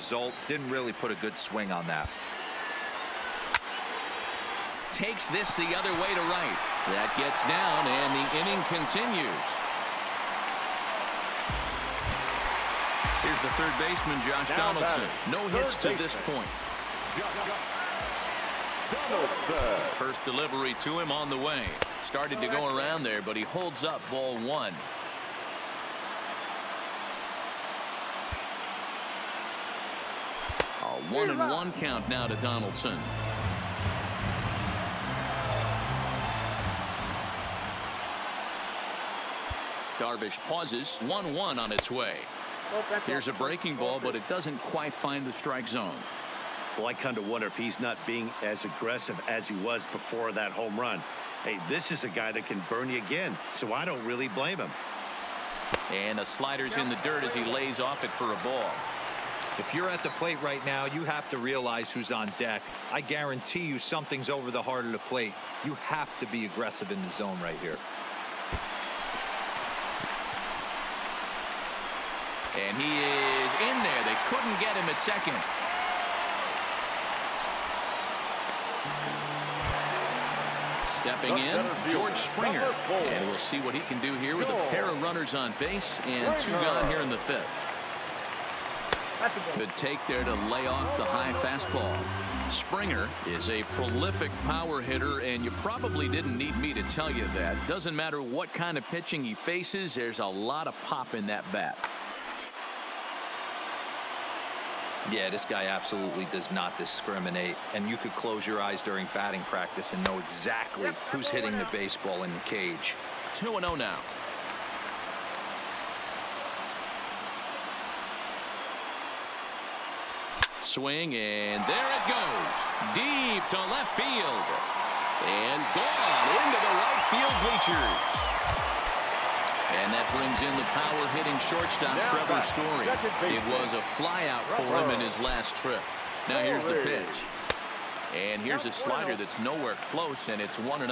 result. Didn't really put a good swing on that. Takes this the other way to right. That gets down, and the inning continues. Here's the third baseman, Josh Now Donaldson. batting, No third hits to this point. Donaldson. First delivery to him on the way. Started to go around there, but he holds up ball one. One and one count now to Donaldson. Darvish pauses. 1-1 on its way. Here's a breaking ball, but it doesn't quite find the strike zone. Well, I kind of wonder if he's not being as aggressive as he was before that home run. Hey, this is a guy that can burn you again, so I don't really blame him. And a slider's in the dirt as he lays off it for a ball. If you're at the plate right now, you have to realize who's on deck. I guarantee you something's over the heart of the plate. You have to be aggressive in the zone right here. And he is in there. They couldn't get him at second. Stepping in, George Springer. And we'll see what he can do here with a pair of runners on base and two gone here in the fifth. Good take there to lay off the high fastball. Springer is a prolific power hitter, and you probably didn't need me to tell you that. Doesn't matter what kind of pitching he faces, there's a lot of pop in that bat. Yeah, this guy absolutely does not discriminate. And you could close your eyes during batting practice and know exactly who's hitting the baseball in the cage. 2 0 now. Swing and there it goes. Deep to left field. And gone into the right field bleachers. And that brings in the power hitting shortstop Now Trevor Story. It was a flyout for him in his last trip. Now here's the pitch. And here's a slider that's nowhere close and it's 1 0.